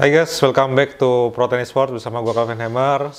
Hai guys, welcome back to Pro Tennis Sport bersama gue Calvin Hammer.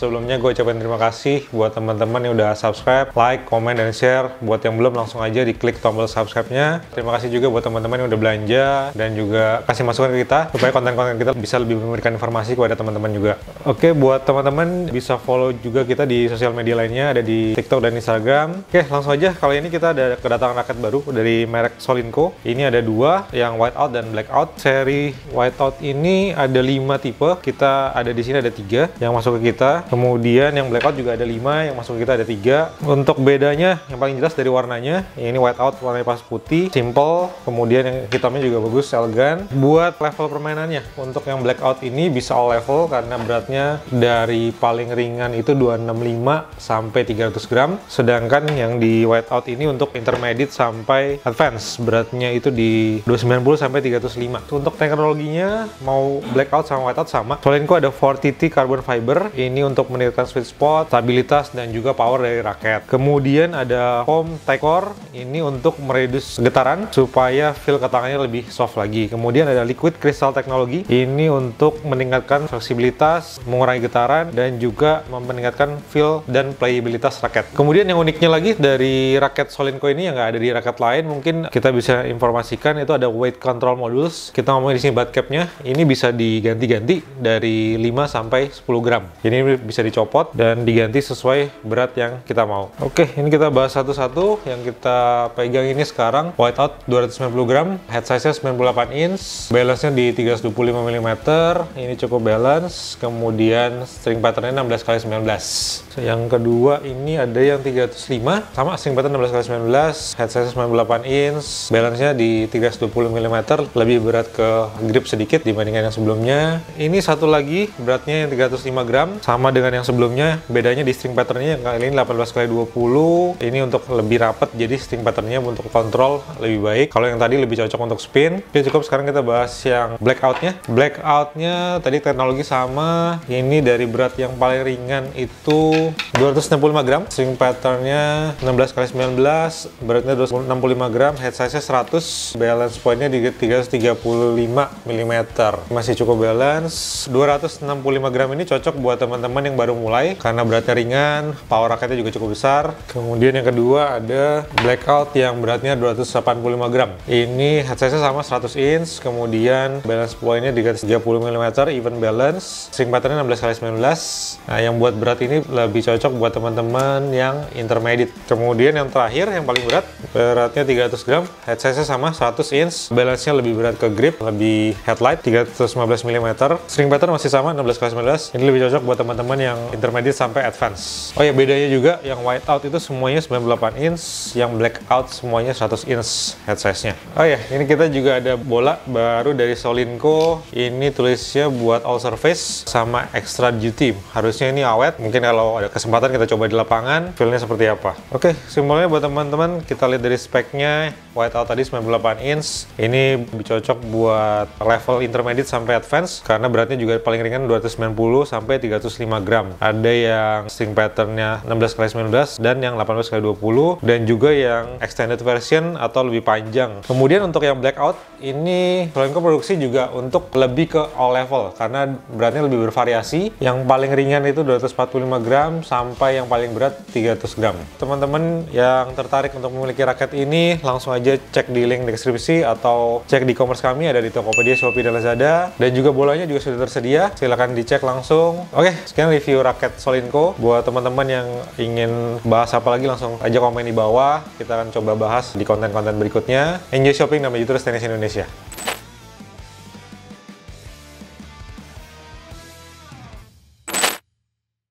Sebelumnya gue ucapin terima kasih buat teman-teman yang udah subscribe, like, komen, dan share. Buat yang belum langsung aja diklik tombol subscribe-nya. Terima kasih juga buat teman-teman yang udah belanja dan juga kasih masukan ke kita supaya konten-konten kita bisa lebih memberikan informasi kepada teman-teman juga. Oke, buat teman-teman bisa follow juga kita di sosial media lainnya ada di TikTok dan Instagram. Oke, langsung aja. Kali ini kita ada kedatangan raket baru dari merek Solinco. Ini ada dua, yang whiteout dan blackout. Seri whiteout ini ada lima tipe. Kita ada di sini ada tiga yang masuk ke kita. Kemudian yang blackout juga ada 5, yang masuk kita ada 3. Untuk bedanya yang paling jelas dari warnanya, ini whiteout warnanya pas putih, simple, kemudian yang hitamnya juga bagus, elegan. Buat level permainannya, untuk yang blackout ini bisa all level karena beratnya dari paling ringan itu 265 sampai 300 gram, sedangkan yang di whiteout ini untuk intermediate sampai advance, beratnya itu di 290 sampai 305. Untuk teknologinya mau blackout sama whiteout sama. Soalnya ini ada 4TT carbon fiber, ini untuk untuk meningkatkan sweet spot, stabilitas, dan juga power dari raket. Kemudian ada foam core, ini untuk meredus getaran supaya feel ke tangannya lebih soft lagi. Kemudian ada liquid crystal technology, ini untuk meningkatkan fleksibilitas, mengurangi getaran, dan juga meningkatkan feel dan playabilitas raket. Kemudian yang uniknya lagi dari raket Solinco ini yang nggak ada di raket lain, mungkin kita bisa informasikan itu ada weight control modules. Kita ngomongin di sini butt capnya, ini bisa diganti-ganti dari 5 sampai 10 gram. Jadi bisa dicopot dan diganti sesuai berat yang kita mau. Oke, ini kita bahas satu-satu. Yang kita pegang ini sekarang whiteout 290 gram, head size-nya 98 inch, balance-nya di 325 mm. Ini cukup balance. Kemudian string pattern-nya 16 x 19. Yang kedua ini ada yang 305, sama string pattern 16 x 19, head size 98 inch, balance-nya di 320 mm, lebih berat ke grip sedikit dibandingkan yang sebelumnya. Ini satu lagi beratnya yang 305 gram, sama dengan dengan yang sebelumnya bedanya di string patternnya yang kali ini 18 kali 20 ini untuk lebih rapat jadi string patternnya untuk kontrol lebih baik. Kalau yang tadi lebih cocok untuk spin oke cukup sekarang kita bahas yang blackoutnya. Blackoutnya tadi teknologi sama ini dari berat yang paling ringan itu 265 gram string patternnya 16 kali 19 beratnya 265 gram head size nya 100 balance pointnya di 335 mm masih cukup balance 265 gram ini cocok buat teman-teman yang baru mulai karena beratnya ringan, power raketnya juga cukup besar. Kemudian yang kedua ada blackout yang beratnya 285 gram. Ini head size-nya sama 100 inch, kemudian balance point-nya di 30 mm, even balance. String pattern-nya 16 kali 19. Nah, yang buat berat ini lebih cocok buat teman-teman yang intermediate. Kemudian yang terakhir, yang paling berat, beratnya 300 gram, head size-nya sama 100 inch, balance-nya lebih berat ke grip, lebih headlight 315 mm. String pattern masih sama 16 kali 19. Ini lebih cocok buat teman-teman yang intermediate sampai advance. Oh ya bedanya juga yang whiteout itu semuanya 98 inch, yang blackout semuanya 100 inch head size-nya. Oh ya, ini kita juga ada bola baru dari Solinco. Ini tulisnya buat all surface sama extra duty. Harusnya ini awet. Mungkin kalau ada kesempatan kita coba di lapangan, feel-nya seperti apa. Oke, simbolnya buat teman-teman kita lihat dari speknya. Whiteout tadi 98 inch. Ini cocok buat level intermediate sampai advance karena beratnya juga paling ringan 290 sampai 305 gram. Ada yang string patternnya 16 kali 19 dan yang 18 kali 20 dan juga yang extended version atau lebih panjang. Kemudian untuk yang blackout ini Solenco produksi juga untuk lebih ke all level karena beratnya lebih bervariasi. Yang paling ringan itu 245 gram sampai yang paling berat 300 gram. Teman-teman yang tertarik untuk memiliki raket ini langsung aja cek di link deskripsi atau cek di e-commerce kami ada di Tokopedia, Shopee, dan Lazada. Dan juga bolanya juga sudah tersedia. Silahkan dicek langsung. Oke, sekian review raket Solinco. Buat teman-teman yang ingin bahas apa lagi langsung aja komen di bawah. Kita akan coba bahas di konten-konten berikutnya. Enjoy shopping maju terus tenis Indonesia.